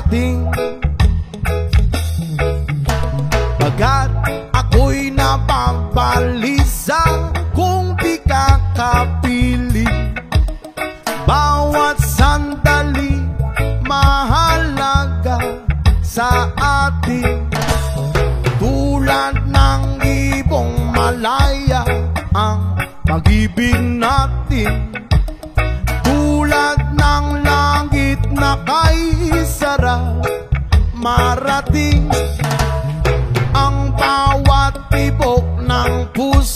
ating Pagkat ako'y napabalisa Kung di ka kapili. Bawat sandali mahalaga sa atin. Tulad ng ibong malaya ang pag-ibig natin.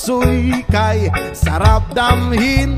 Puso'y kay sarap damhin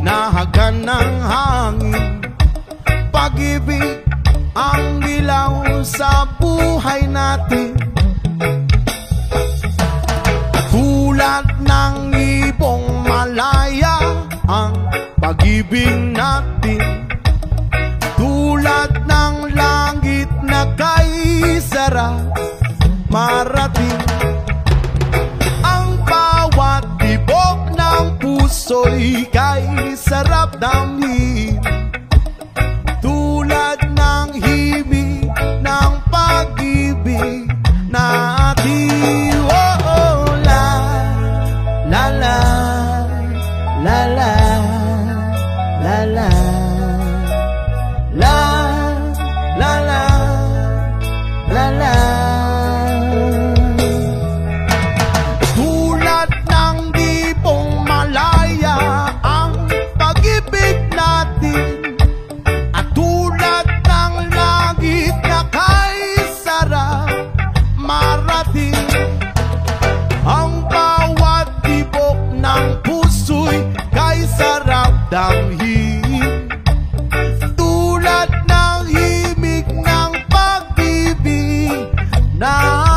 batis Inahagan ng hangin. Pag-ibig ang dilaw sa buhay natin. Tulad ng ibong malaya ang pag-ibig natin. Tulad ng langit na kay la la. La, la la, la la. Tulad ng dipong malaya ang pag-ibig natin. At tulad ng langit na sarap marating. Ang bawat tibok ng puso'y kay sarap damhin natin